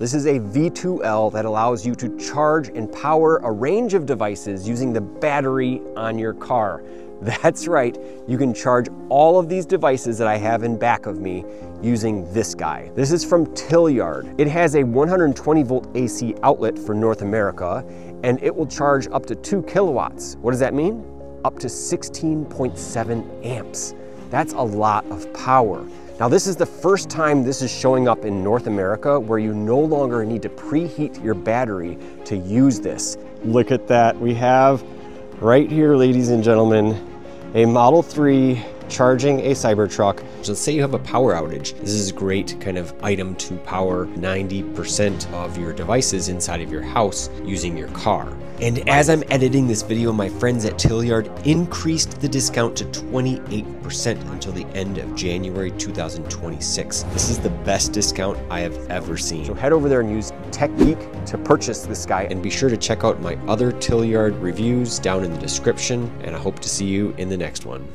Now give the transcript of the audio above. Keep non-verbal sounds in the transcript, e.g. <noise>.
This is a V2L that allows you to charge and power a range of devices using the battery on your car. <laughs> That's right, you can charge all of these devices that I have in back of me using this guy. This is from Tillyard. It has a 120 volt AC outlet for North America, and it will charge up to two kilowatts. What does that mean? Up to 16.7 amps. That's a lot of power. Now this is the first time this is showing up in North America where you no longer need to preheat your battery to use this. Look at that, we have right here, ladies and gentlemen, a Model 3 charging a Cybertruck. So let's say you have a power outage. This is a great kind of item to power 90% of your devices inside of your house using your car. And as I'm editing this video, my friends at Tillyard increased the discount to 28% until the end of January 2026. This is the best discount I have ever seen. So head over there and use TechGeek to purchase this guy. And be sure to check out my other Tillyard reviews down in the description. And I hope to see you in the next one.